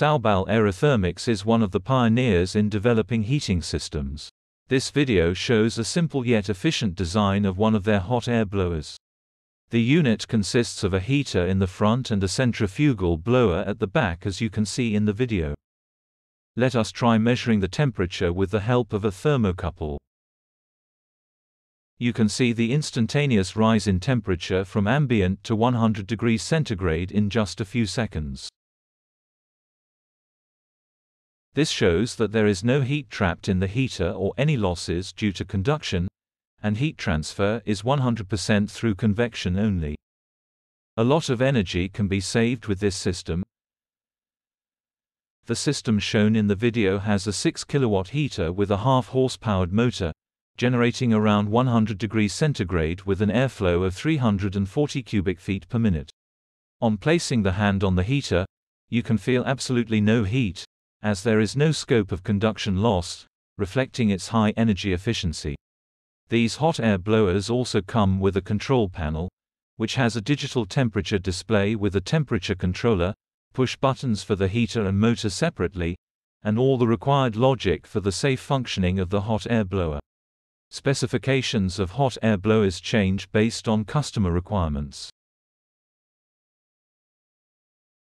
Sowbal Aerothermics is one of the pioneers in developing heating systems. This video shows a simple yet efficient design of one of their hot air blowers. The unit consists of a heater in the front and a centrifugal blower at the back as you can see in the video. Let us try measuring the temperature with the help of a thermocouple. You can see the instantaneous rise in temperature from ambient to 100 degrees centigrade in just a few seconds. This shows that there is no heat trapped in the heater or any losses due to conduction, and heat transfer is 100% through convection only. A lot of energy can be saved with this system. The system shown in the video has a 6 kilowatt heater with a half horsepowered motor, generating around 100 degrees centigrade with an airflow of 340 cubic feet per minute. On placing the hand on the heater, you can feel absolutely no heat, as there is no scope of conduction loss, reflecting its high energy efficiency. These hot air blowers also come with a control panel, which has a digital temperature display with a temperature controller, push buttons for the heater and motor separately, and all the required logic for the safe functioning of the hot air blower. Specifications of hot air blowers change based on customer requirements.